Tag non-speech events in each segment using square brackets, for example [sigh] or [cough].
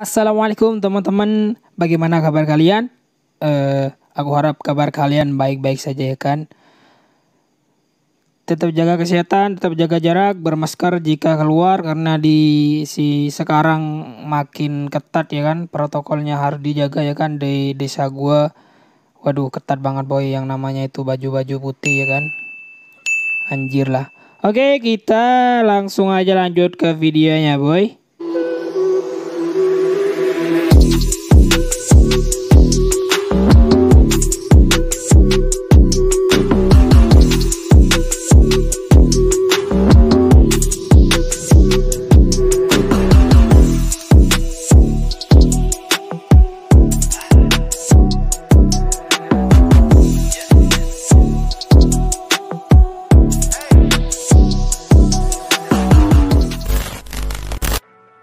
Assalamualaikum teman-teman, bagaimana kabar kalian? Eh, aku harap kabar kalian baik-baik saja ya kan. Tetap jaga kesehatan, tetap jaga jarak, bermasker jika keluar karena di si sekarang makin ketat ya kan, protokolnya harus dijaga ya kan di desa gua. Waduh, ketat banget boy yang namanya itu baju-baju putih ya kan. Anjir lah. Oke, kita langsung aja lanjut ke videonya boy.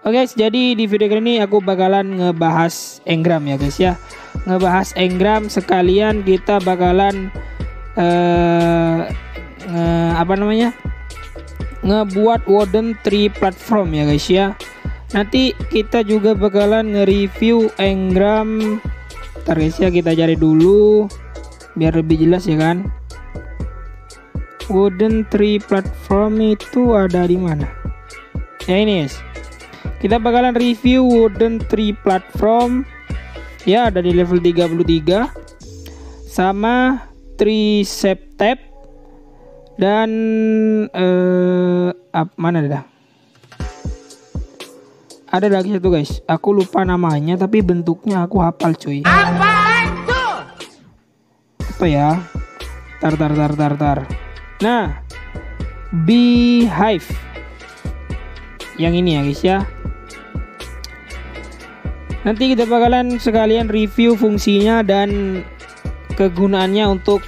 Oke guys, jadi di video kali ini aku bakalan ngebahas engram ya guys ya. Ngebahas engram sekalian kita bakalan uh, nge, apa namanya? ngebuat wooden tree platform ya guys ya. Nanti kita juga bakalan nge-review engram. Ntar ya kita cari dulu biar lebih jelas ya kan. Wooden tree platform itu ada di mana? Ya ini guys kita bakalan review wooden tree platform. Ya ada di level 33 sama tree tab dan eh uh, mana dah ada lagi satu guys. Aku lupa namanya tapi bentuknya aku hafal cuy. Apa itu apa ya? Tar tar tar tar tar. Nah beehive. Yang ini ya guys ya Nanti kita bakalan sekalian review fungsinya dan kegunaannya untuk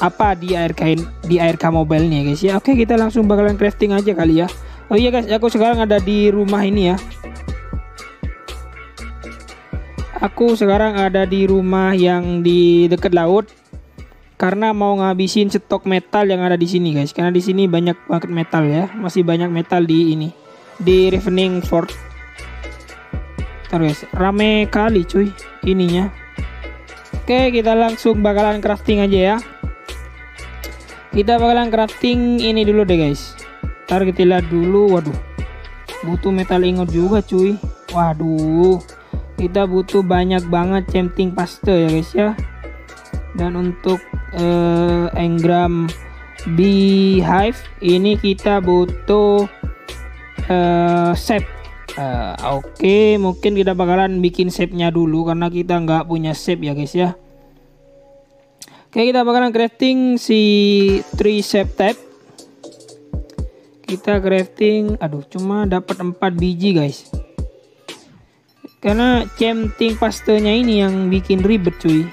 apa di ARK di ARK mobile nih guys ya. Oke, kita langsung bakalan crafting aja kali ya. Oh iya guys, aku sekarang ada di rumah ini ya. Aku sekarang ada di rumah yang di dekat laut karena mau ngabisin stok metal yang ada di sini guys. Karena di sini banyak banget metal ya, masih banyak metal di ini di Ravening Fort Ntar guys, rame kali cuy ininya. Oke, kita langsung bakalan crafting aja ya. Kita bakalan crafting ini dulu deh guys. Ntar kita lihat dulu, waduh. Butuh metal ingot juga cuy. Waduh. Kita butuh banyak banget centing paste ya guys ya. Dan untuk uh, engram beehive ini kita butuh uh, shape Uh, Oke, okay, mungkin kita bakalan bikin shape-nya dulu karena kita nggak punya shape ya guys ya. Oke, okay, kita bakalan crafting si tree shape tab. Kita crafting, aduh, cuma dapat 4 biji guys. Karena centing pastenya ini yang bikin ribet cuy.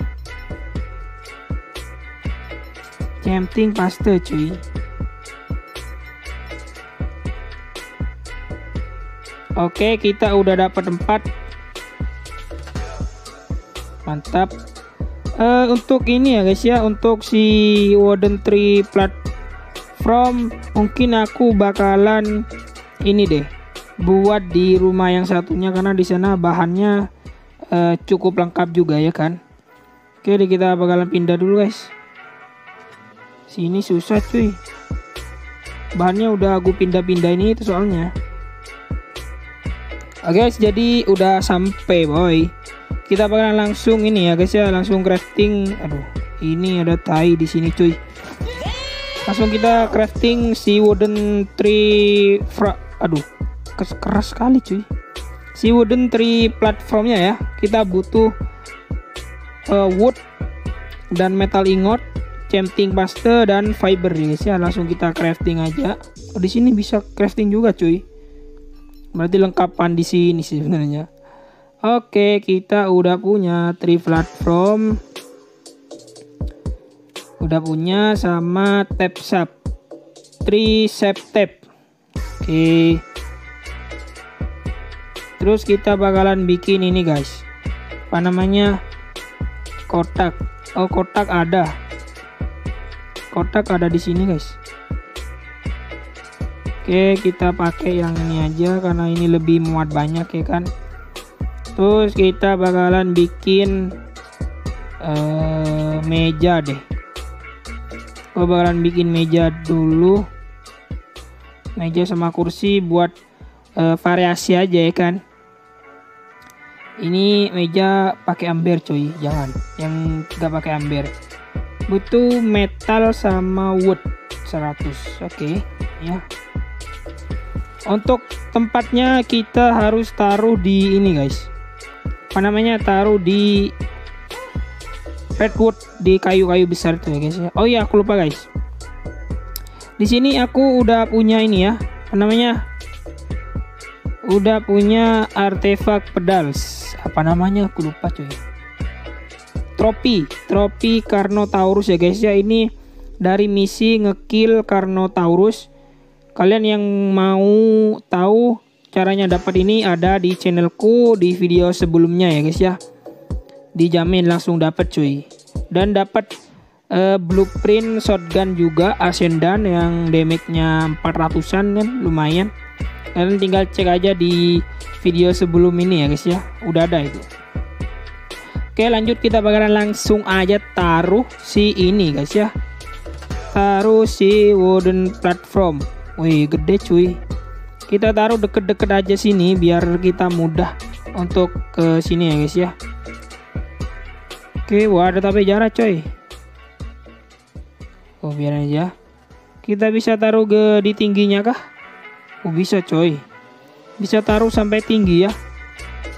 Centing paste cuy. Oke, kita udah dapat empat. Mantap. Uh, untuk ini ya guys ya, untuk si wooden tree platform mungkin aku bakalan ini deh buat di rumah yang satunya karena di sana bahannya uh, cukup lengkap juga ya kan. Oke, deh kita bakalan pindah dulu guys. Sini susah cuy. Bahannya udah aku pindah-pindah ini itu soalnya. Oke guys, jadi udah sampai boy. Kita bakalan langsung ini ya guys ya, langsung crafting. Aduh, ini ada tai di sini cuy. Langsung kita crafting si wooden tree fra aduh, keras sekali cuy. Si wooden tree platformnya ya. Kita butuh uh, wood dan metal ingot, centing paste dan fiber ya guys ya. Langsung kita crafting aja. Oh, di sini bisa crafting juga cuy berarti lengkapan di sini sih sebenarnya. Oke kita udah punya tree platform. Udah punya sama tab sap. Tree sap tab oke. Terus kita bakalan bikin ini guys. Apa namanya? Kotak. Oh kotak ada. Kotak ada di sini guys Oke kita pakai yang ini aja karena ini lebih muat banyak ya kan. Terus kita bakalan bikin uh, meja deh. Gue bakalan bikin meja dulu meja sama kursi buat uh, variasi aja ya kan. Ini meja pakai amber cuy jangan. Yang gak pakai amber. Butuh metal sama wood 100 oke okay, ya untuk tempatnya kita harus taruh di ini guys. Apa namanya? Taruh di redwood di kayu-kayu besar tuh ya guys ya. Oh iya aku lupa guys. Di sini aku udah punya ini ya. Apa namanya? Udah punya artefak pedals. Apa namanya? Aku lupa cuy. Tropi. Tropi Carnotaurus ya guys ya. Ini dari misi ngekill Carnotaurus kalian yang mau tahu Caranya dapat ini ada di channelku di video sebelumnya ya guys ya. Dijamin langsung dapat cuy. Dan dapat uh, blueprint shotgun juga Ascendan yang damage-nya 400-an kan lumayan. Kalian tinggal cek aja di video sebelum ini ya guys ya. Udah ada itu. Oke lanjut kita bakalan langsung aja taruh si ini guys ya. Taruh si wooden platform. Wih gede cuy. Kita taruh deket-deket aja sini biar kita mudah untuk ke sini ya guys ya. Oke wah ada tapi jarak coy. Oh biar aja. Kita bisa taruh ke di tingginya kah? Oh bisa coy. Bisa taruh sampai tinggi ya.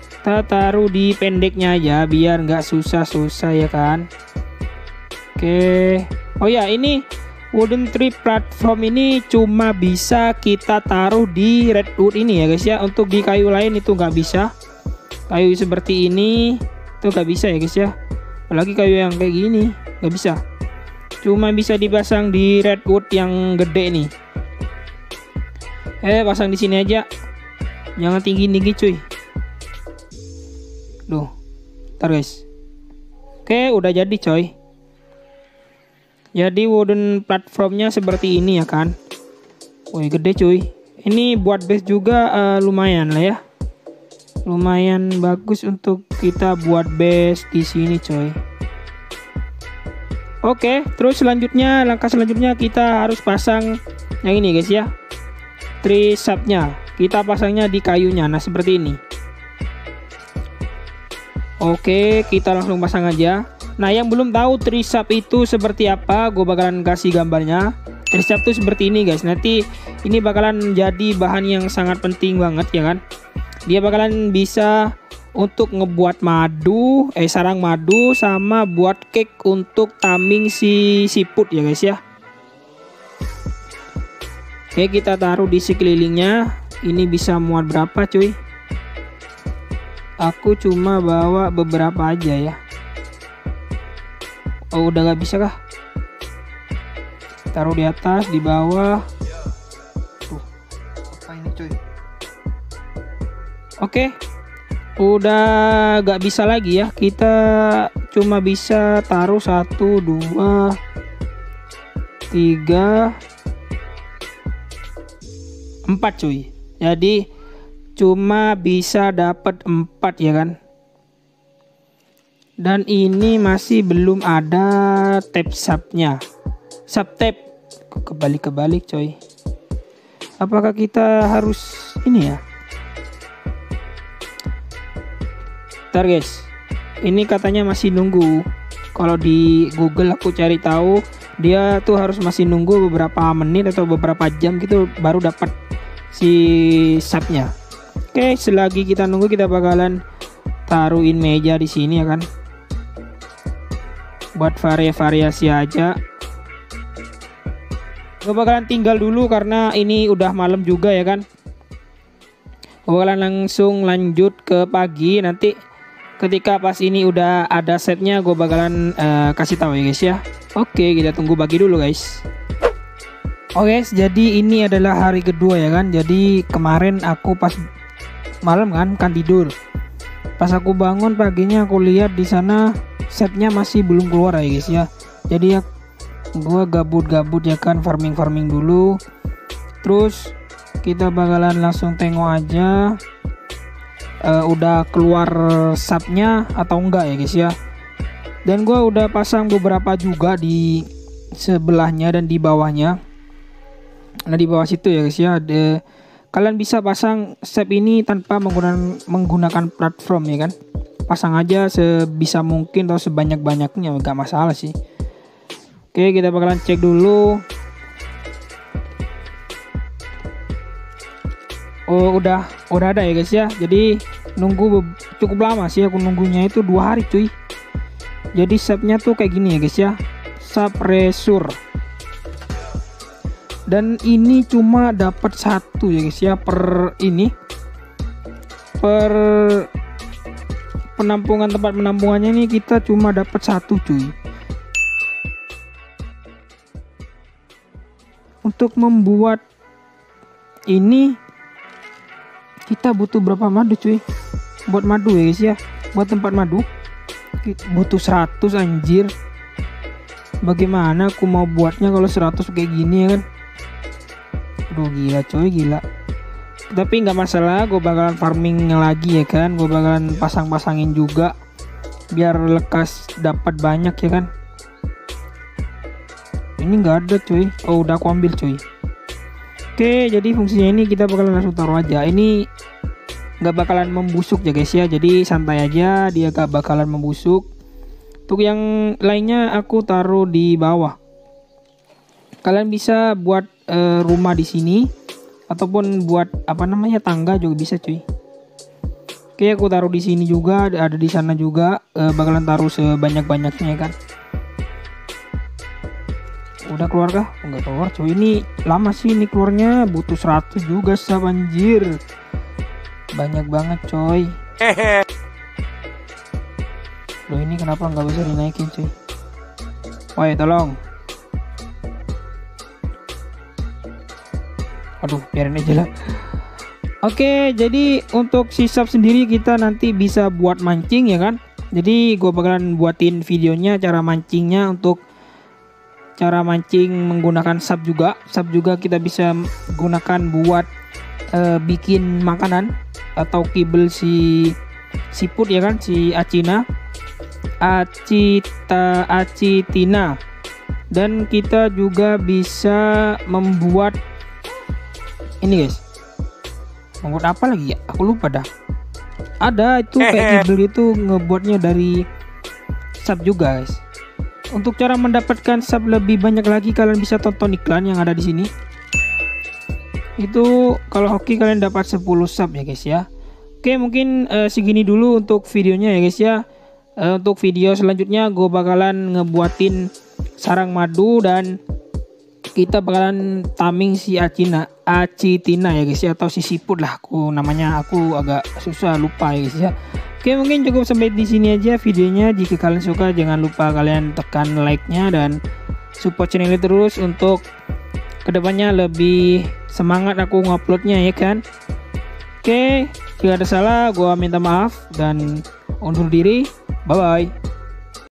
Kita taruh di pendeknya aja biar nggak susah-susah ya kan? Oke. Oh ya ini wooden tree platform ini cuma bisa kita taruh di redwood ini ya guys ya. Untuk di kayu lain itu nggak bisa. Kayu seperti ini itu nggak bisa ya guys ya. Apalagi kayu yang kayak gini nggak bisa. Cuma bisa dipasang di redwood yang gede nih. Eh pasang di sini aja. Jangan tinggi tinggi cuy. Duh, ntar guys. Oke udah jadi coy jadi wooden platformnya seperti ini ya kan? Wih gede cuy. Ini buat base juga uh, lumayan lah ya. Lumayan bagus untuk kita buat base di sini coy oke terus selanjutnya langkah selanjutnya kita harus pasang yang ini guys ya. Tree subnya kita pasangnya di kayunya. Nah seperti ini. Oke kita langsung pasang aja Nah yang belum tahu trisap itu seperti apa gue bakalan kasih gambarnya. Trisap itu seperti ini guys. Nanti ini bakalan jadi bahan yang sangat penting banget ya kan? Dia bakalan bisa untuk ngebuat madu Eh sarang madu sama buat cake untuk taming si siput ya guys ya. Oke kita taruh di sekelilingnya. Ini bisa muat berapa cuy? Aku cuma bawa beberapa aja ya Oh udah gak bisa kah? Taruh di atas, di bawah. Tuh, apa ini cuy? Oke, udah gak bisa lagi ya. Kita cuma bisa taruh satu, dua, tiga, empat cuy. Jadi cuma bisa dapat empat ya kan? Dan ini masih belum ada tab subnya. Sub tab kebalik kebalik coy? Apakah kita harus ini ya? Ntar guys. Ini katanya masih nunggu. Kalau di Google aku cari tahu dia tuh harus masih nunggu beberapa menit atau beberapa jam gitu baru dapat si subnya. Oke selagi kita nunggu kita bakalan taruhin meja di sini ya kan buat variasi aja. Gue bakalan tinggal dulu karena ini udah malam juga ya kan. Gue bakalan langsung lanjut ke pagi. Nanti ketika pas ini udah ada setnya gue bakalan uh, kasih tahu ya guys ya. Oke kita tunggu pagi dulu guys. Oke oh guys, jadi ini adalah hari kedua ya kan. Jadi kemarin aku pas malam kan kan tidur. Pas aku bangun paginya aku lihat di sana setnya masih belum keluar ya guys ya. Jadi ya gue gabut-gabut ya kan farming-farming dulu. Terus kita bakalan langsung tengok aja uh, udah keluar subnya atau enggak ya guys ya. Dan gue udah pasang beberapa juga di sebelahnya dan di bawahnya. Nah di bawah situ ya guys ya. Ada kalian bisa pasang sub ini tanpa menggunakan menggunakan platform ya kan pasang aja sebisa mungkin atau sebanyak banyaknya nggak masalah sih. Oke kita bakalan cek dulu. Oh udah udah ada ya guys ya. Jadi nunggu cukup lama sih aku nunggunya itu dua hari cuy. Jadi subnya tuh kayak gini ya guys ya. Sub dan ini cuma dapat satu ya guys ya per ini. Per penampungan tempat penampungannya ini kita cuma dapat satu cuy. Untuk membuat ini kita butuh berapa madu cuy? Buat madu ya guys ya. Buat tempat madu butuh 100 anjir. Bagaimana aku mau buatnya kalau 100 kayak gini ya kan? Aduh gila cuy gila tapi nggak masalah gue bakalan farming lagi ya kan gue bakalan pasang-pasangin juga biar lekas dapat banyak ya kan ini nggak ada cuy oh udah aku ambil cuy Oke, jadi fungsinya ini kita bakalan langsung taruh aja. Ini nggak bakalan membusuk ya guys ya. Jadi santai aja, dia gak bakalan membusuk. Untuk yang lainnya aku taruh di bawah. Kalian bisa buat uh, rumah di sini ataupun buat apa namanya tangga juga bisa cuy. Oke, aku taruh di sini juga, ada di sana juga. Uh, bakalan taruh sebanyak-banyaknya kan? Udah keluar kah? Enggak keluar cuy. Ini lama sih ini keluarnya. Butuh 100 juga sab anjir. Banyak banget coy. Loh ini kenapa nggak bisa dinaikin cuy? Woi tolong Aduh biarin aja lah. Oke jadi untuk si sub sendiri kita nanti bisa buat mancing ya kan? Jadi gue bakalan buatin videonya cara mancingnya untuk cara mancing menggunakan sub juga. Sub juga kita bisa gunakan buat uh, bikin makanan atau kibel si siput ya kan? Si acina. Acita acitina. Dan kita juga bisa membuat ini guys membuat apa lagi ya aku lupa dah ada itu kayak [laughs] kibel itu ngebuatnya dari sub juga guys untuk cara mendapatkan sub lebih banyak lagi kalian bisa tonton iklan yang ada di sini. Itu kalau hoki kalian dapat 10 sub ya guys ya. Oke mungkin uh, segini dulu untuk videonya ya guys ya. Uh, untuk video selanjutnya gue bakalan ngebuatin sarang madu dan kita bakalan taming si Acina Acitina ya guys ya atau si siput lah aku namanya aku agak susah lupa ya guys ya Oke mungkin cukup sampai di sini aja videonya. Jika kalian suka jangan lupa kalian tekan like-nya dan support channel ini terus untuk ke depannya lebih semangat aku nguploadnya ya kan. Oke jika ada salah gua minta maaf dan undur diri. Bye bye.